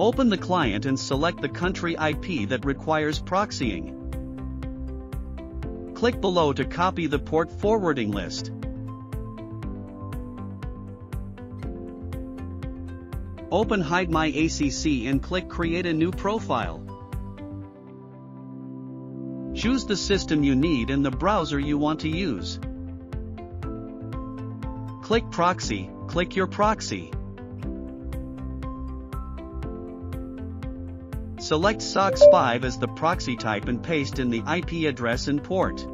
Open the client and select the country IP that requires proxying. Click below to copy the port forwarding list. Open Hide My ACC and click Create a new profile. Choose the system you need and the browser you want to use. Click Proxy, click your proxy. Select SOCKS5 as the proxy type and paste in the IP address and port.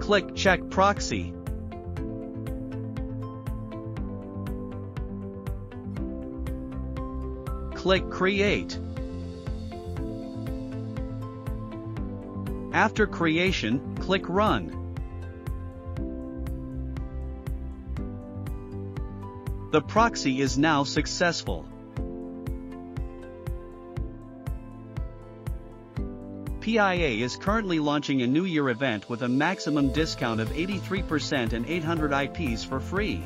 Click Check Proxy. Click Create. After creation, click Run. The proxy is now successful. PIA is currently launching a New Year event with a maximum discount of 83% and 800 IPs for free.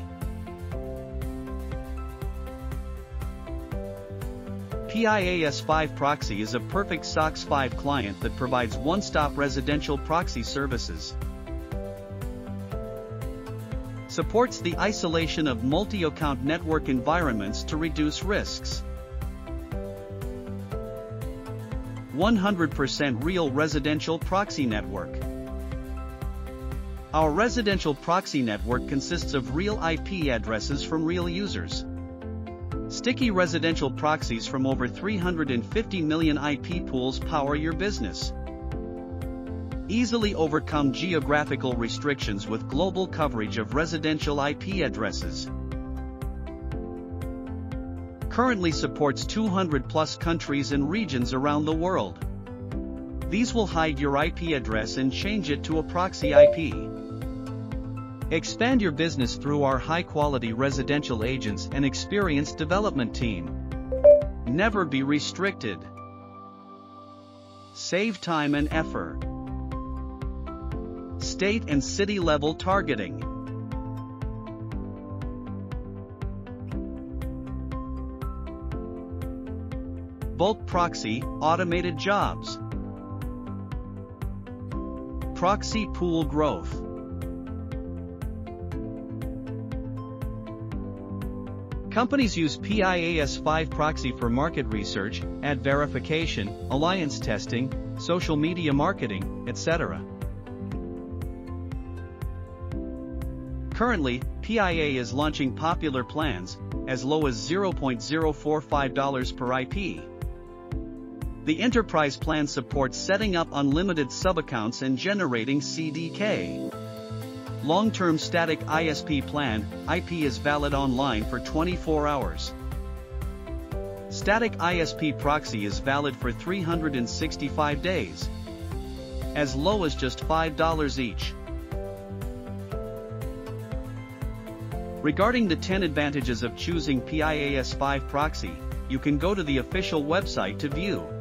PIAS5 Proxy is a perfect SOCKS 5 client that provides one-stop residential proxy services. Supports the isolation of multi-account network environments to reduce risks. 100% real residential proxy network. Our residential proxy network consists of real IP addresses from real users. Sticky residential proxies from over 350 million IP pools power your business. Easily overcome geographical restrictions with global coverage of residential IP addresses currently supports 200 plus countries and regions around the world. These will hide your IP address and change it to a proxy IP. Expand your business through our high-quality residential agents and experienced development team. Never be restricted. Save time and effort. State and city level targeting. Bulk proxy, automated jobs. Proxy pool growth. Companies use PIAS5 proxy for market research, ad verification, alliance testing, social media marketing, etc. Currently, PIA is launching popular plans, as low as $0.045 per IP. The enterprise plan supports setting up unlimited subaccounts and generating CDK. Long-term static ISP plan, IP is valid online for 24 hours. Static ISP proxy is valid for 365 days. As low as just $5 each. Regarding the 10 advantages of choosing PIAS5 proxy, you can go to the official website to view.